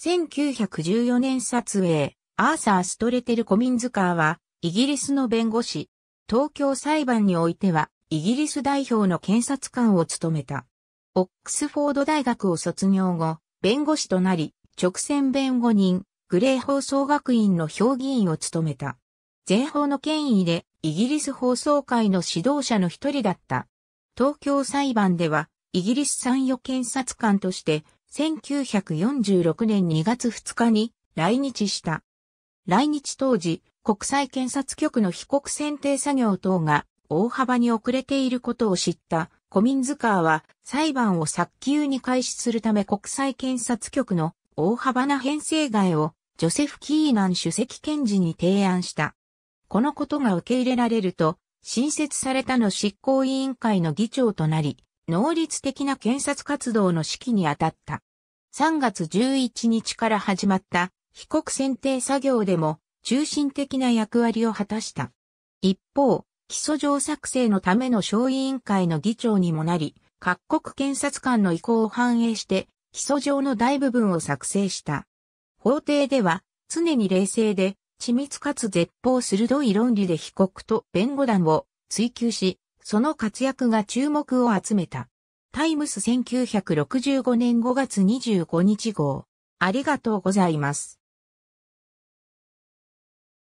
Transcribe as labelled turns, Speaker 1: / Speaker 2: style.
Speaker 1: 1914年撮影、アーサー・ストレテル・コミンズカーは、イギリスの弁護士。東京裁判においては、イギリス代表の検察官を務めた。オックスフォード大学を卒業後、弁護士となり、直選弁護人、グレー放送学院の評議員を務めた。前方の権威で、イギリス放送界の指導者の一人だった。東京裁判では、イギリス参与検察官として、1946年2月2日に来日した。来日当時、国際検察局の被告選定作業等が大幅に遅れていることを知ったコミンズカーは裁判を早急に開始するため国際検察局の大幅な編成替えをジョセフ・キーナン主席検事に提案した。このことが受け入れられると、新設されたの執行委員会の議長となり、能率的な検察活動の指揮に当たった。3月11日から始まった被告選定作業でも中心的な役割を果たした。一方、起訴状作成のための小委員会の議長にもなり、各国検察官の意向を反映して起訴状の大部分を作成した。法廷では常に冷静で緻密かつ絶法鋭い論理で被告と弁護団を追及し、その活躍が注目を集めた。タイムス1965年5月25日号。ありがとうございます。